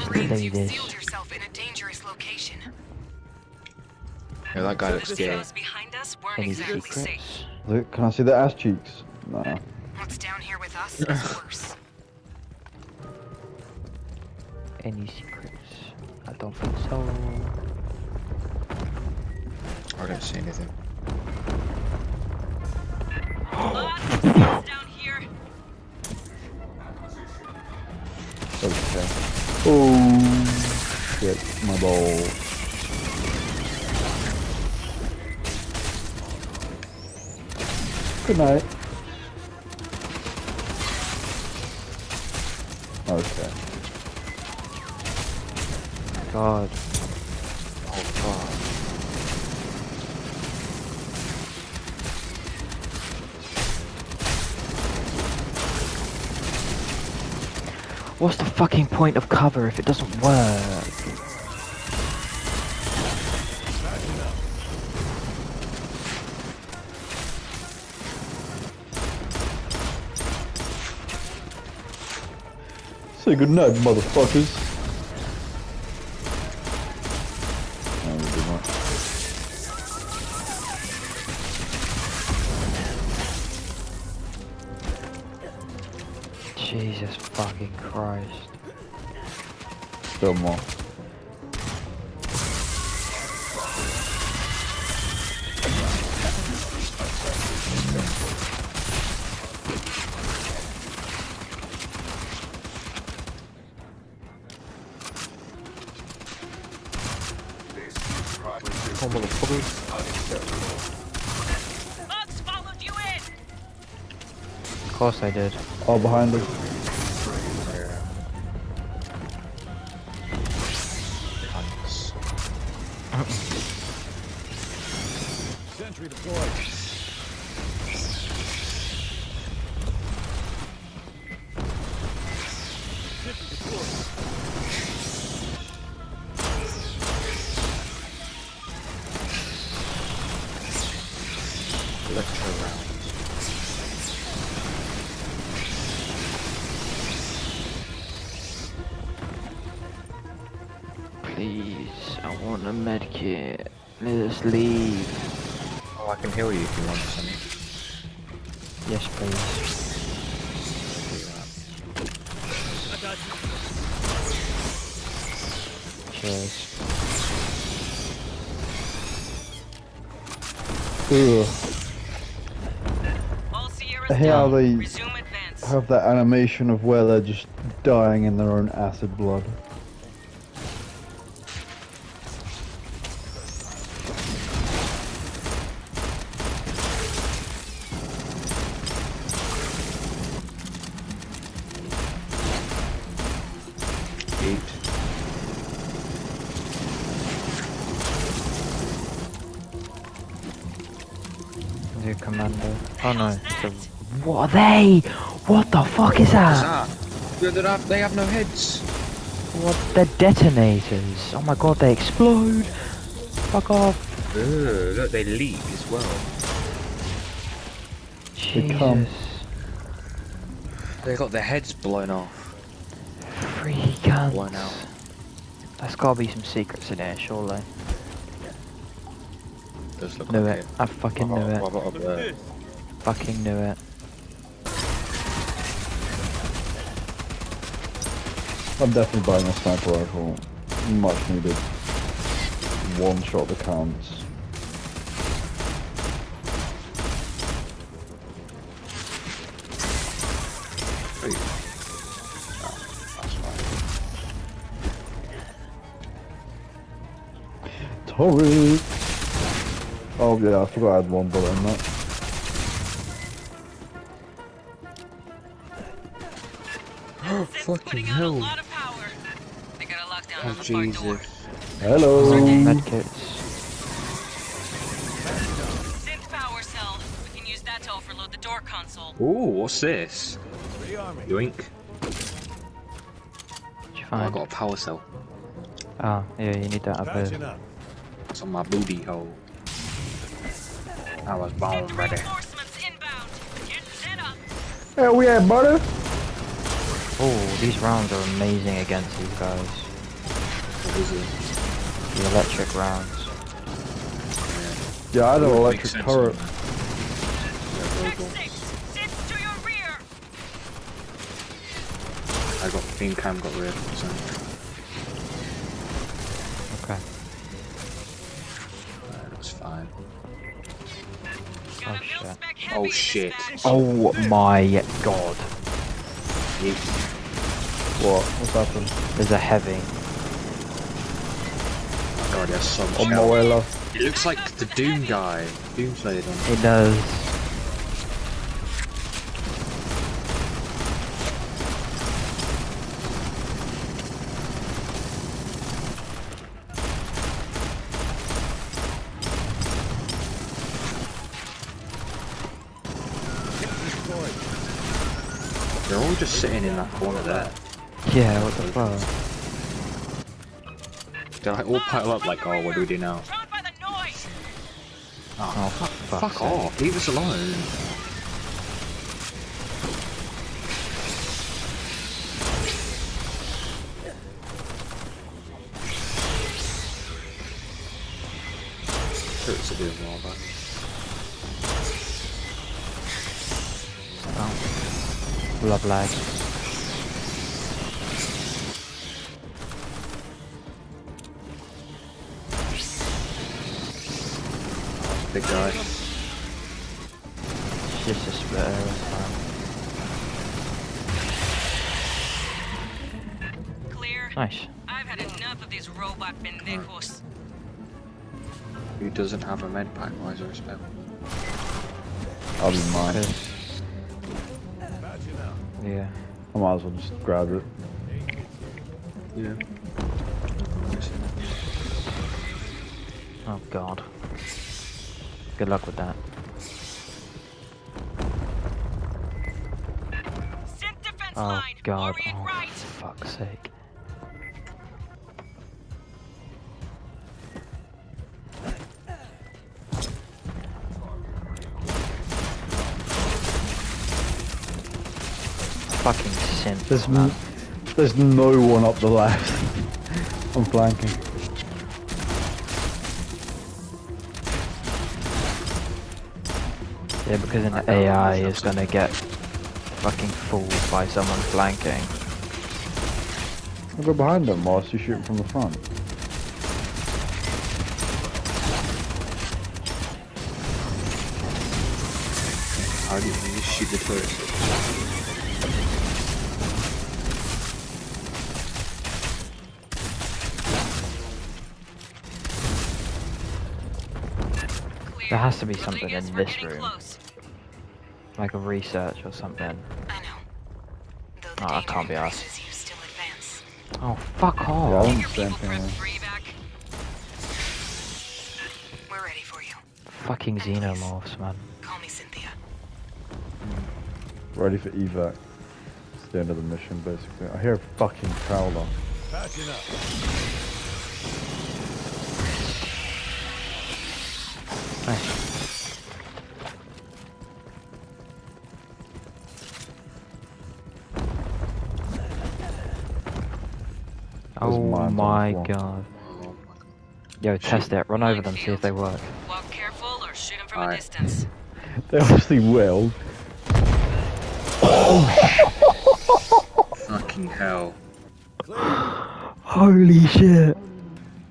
Alright, boys, let's do you've this. sealed yourself in a dangerous location. Yeah, that guy looks The gay. those behind us Any exactly safe. secrets? Look, Can I see the ass cheeks? Nah. What's down here with us is worse. Any secrets? I don't think so. I don't see anything. Oh shit, my ball. Good night. Okay. God. What's the fucking point of cover if it doesn't work? Say good night, motherfuckers. Oh, Jesus fucking Christ. Still more. Oh motherfucker. Bugs followed you in. Of course I did. All behind us. Electro rounds. Please, I want a medkit. Let us leave. Oh, I can heal you if you want, Sonny. Yes, please. Do that. I got you. Cheers. Ugh. How they have that animation of where they're just dying in their own acid blood. What? What the fuck is What's that? that? They- They have, they have no heads. What? They're detonators. Oh my god, they explode. Fuck off. Ugh, look, they leak as well. They come. Jesus. They got their heads blown off. Free guns. Blown out. There's gotta be some secrets in here, surely. Does look Knew like it. I fucking What knew it. what about up Look at there? this. Fucking knew it. I'm definitely buying a sniper rifle. Much needed. One shot that counts. Wait. Oh, that's fine. Torrid! Oh yeah, I forgot I had one bullet in that. That to overload the door console. Ooh, what's this? Rearming. Yoink. Did you Oh, I got a power cell. Oh, yeah, you need that up Patching here. up. It's on my booty hole. I was born Synth ready. reinforcements inbound. Get set up. Hell yeah, buddy! Oh, these rounds are amazing against these guys. What is it? The electric rounds. Yeah, I had an Would make electric sense turret. on that. Yeah, very cool. To your rear. I got beam cam got rid, so Okay. uh, that's fine. Oh, shit. Oh, shit. Oh my god. Yeet. What? What's happened? There's a heavy. Oh god, there's so much On my health. way left. It looks like the Doom guy. Doom played on. It does. They're all just sitting in that corner there. Yeah, what the fuck? They're like all piled up like, oh, what do we do now? Drawn by the noise. Oh, oh fuck. Fuck off, leave us alone. Turrets are doing well, but Oh. Love lag. Big guy. It's just a splitter, it's fine. Clear. Nice. I've had enough of these robot pendejos. Who doesn't have a med pack? Why is there a spell? I'll be mine. Good. Patching out. Yeah. I might as well just grab it. Yeah. Oh god. Good luck with that. Oh god. Orient Oh, right. for fuck's sake. Fucking simp, There's, there's no one up the left. I'm flanking. Yeah, because an AI is gonna get fucking fooled by someone flanking. I'll go behind them whilst you shoot from the front. How do you, you shoot the turret? Clear. There has to be something in this getting room. Close. Like a research or something. I know. Though the ah, Oh, I can't be asked. you still. Oh, fuck Yeah, I off. don't Your see people anything. prep there. for evac. We're ready for you. Fucking xenomorphs, man. Call me Cynthia. Mm. Ready for evac. It's the end of the mission, basically. I hear a fucking prowler. Patching up. Nice. Oh mines on the my floor. god. Oh my Yo, test it. Run over them, see if they work. Walk careful or shoot him from a Alright. distance. They obviously will. Fucking hell. Holy shit.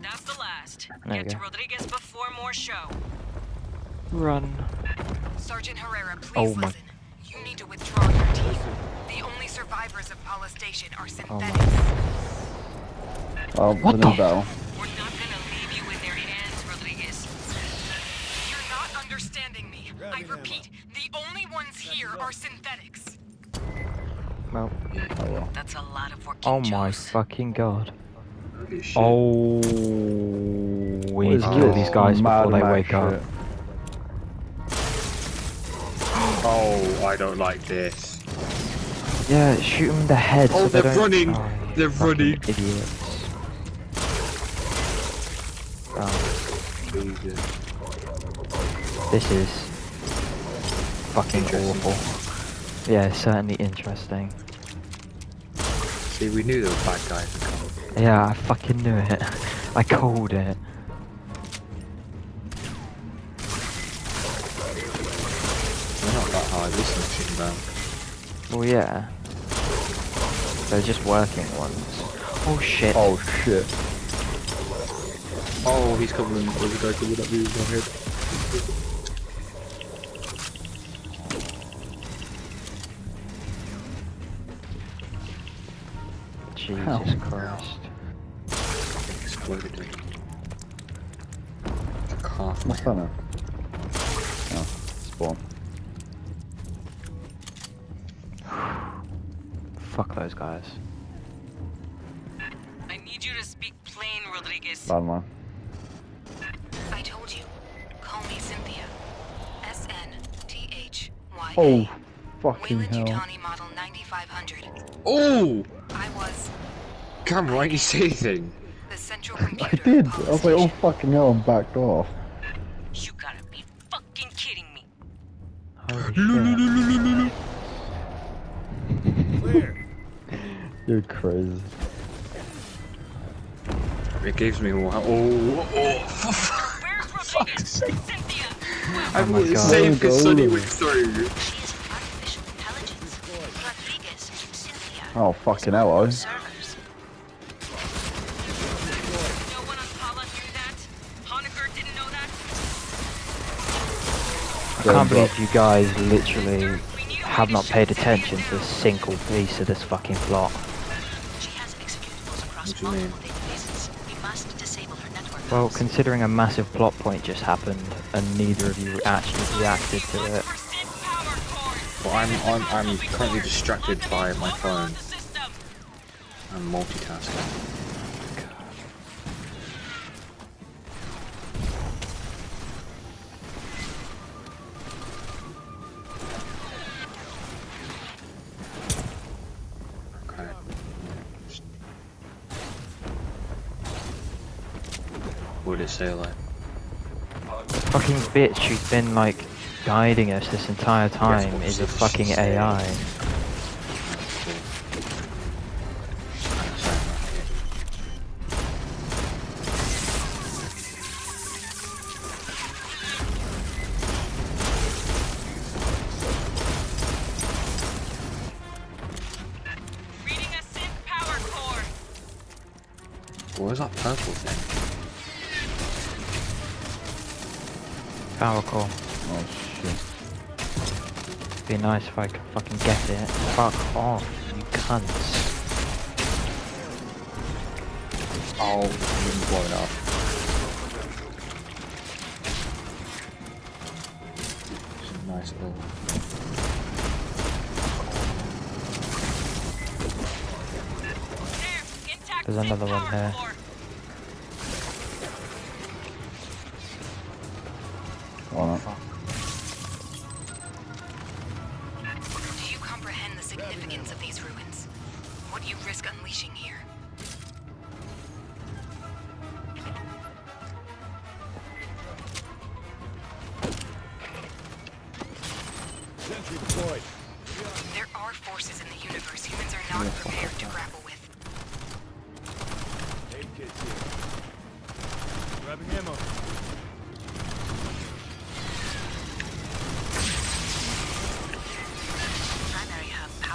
That's the last. There you Get to. Rodriguez before more show. Run. Sergeant Herrera, please Oh my- listen. You need to withdraw your team. The only survivors of Pala Station are oh my- synthetics. Oh, What the new the- We're not gonna leave you in their hands, Rodriguez. You're not understanding me. I repeat, the only ones here are synthetics. Well, Oh well. That's a lot of work. oh my fucking god. Oh, we need to kill this? these guys Mad before they Max wake up. Oh, I don't like this. Yeah, shoot them in the head. Oh, so they they're don't... running. Oh, They're running. Idiots. Jesus. this is fucking awful. Yeah, certainly interesting. See, we knew there were bad guys. Yeah, I fucking knew it. I called it. They're not that hard, this machine gun. Well, yeah. They're just working ones. Oh shit. Oh shit. Oh, he's coming. There's a guy coming at me with my head. Jesus Ow. Christ. Exploded him. Like half my What's that now? Oh, spawn. Fuck those guys. I need you to speak plain, Rodriguez. Bad man. Oh, fucking Weyland hell. Yutani model 9500. Oh! I was Cameron, why didn't you say anything? the I did. I was like, oh fucking hell, and backed off. You gotta be fucking kidding me. Holy shit. Clear. You're crazy. It gives me more. Oh, oh, oh Where's Rodriguez? Cynthia! Oh I Oh my thought the God. same because Go. Sonny went through. She is artificial intelligence. Rodriguez, Cynthia. Oh fucking hell, I. Servers. No one on Pala knew that? Honecker didn't know that? I can't believe you guys literally We need a way have not paid attention to a single piece of this fucking plot. She has executables across What do you mean? Well, considering a massive plot point just happened and neither of you actually reacted to it. Well, I'm, I'm, I'm currently distracted by my phone. I'm multitasking. What did like? Fucking bitch who's been like guiding us this entire time is a fucking she? AI. Reading a synth power core. What was that purple Power core. Oh shit. Be nice if I could fucking get it. Fuck off, you cunts. Oh, I'm blowing up. It's a nice little. There's another one power here.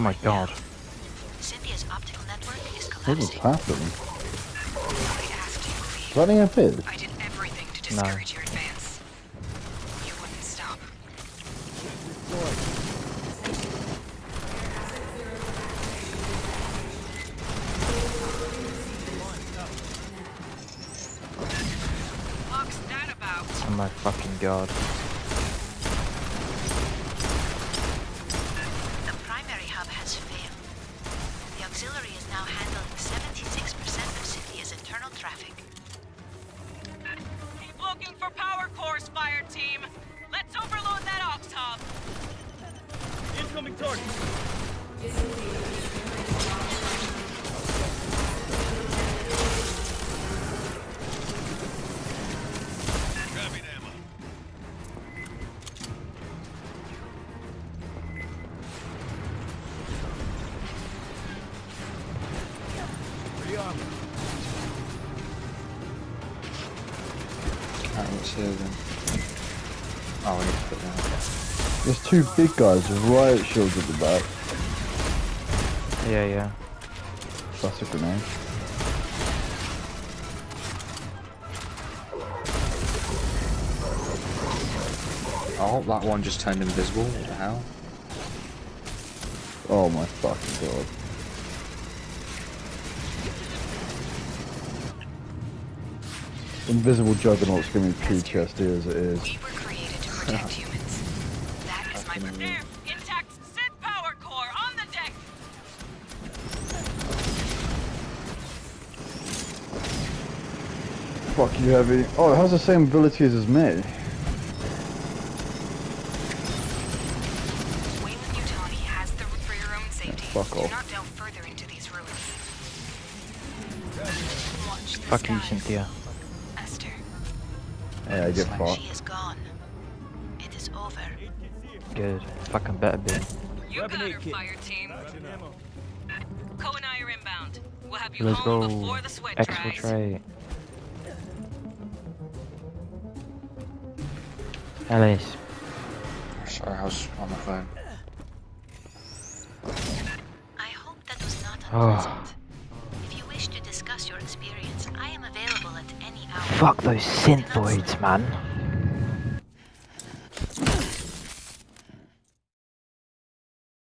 Oh my god. down. Cynthia's optical network is What is happening? I asked you to leave. Running a bit? I did everything to No. your advance. You wouldn't stop. What's that about? Oh my fucking god. Incoming target. Oh, we need to put that. There's two big guys with riot shields at the back. Yeah, yeah. That's a grenade. Oh, that one just turned invisible. What the hell? Oh my fucking god. Invisible Juggernaut's giving me PTSD as it is. Protect humans. That is my Fucking. There! Intact Synth power core on the deck! Fuck you, Heavy. Oh, it has the same abilities as me. Weyland Yutani has the for your own safety. fuck Do off. not delve further into these ruins. Fuck you. Cynthia. Esther, Yeah, I get Slash. fucked. Good. Fucking better be. You Grab got her, fire team. Co and I are inbound. We'll have you Let's home go. before the sweat dries. Exfiltrate. Alice. Sorry, I was on my phone. I hope that was not Oh. unpleasant. If you wish to discuss your experience, I am available at any hour. Fuck those synthoids, man.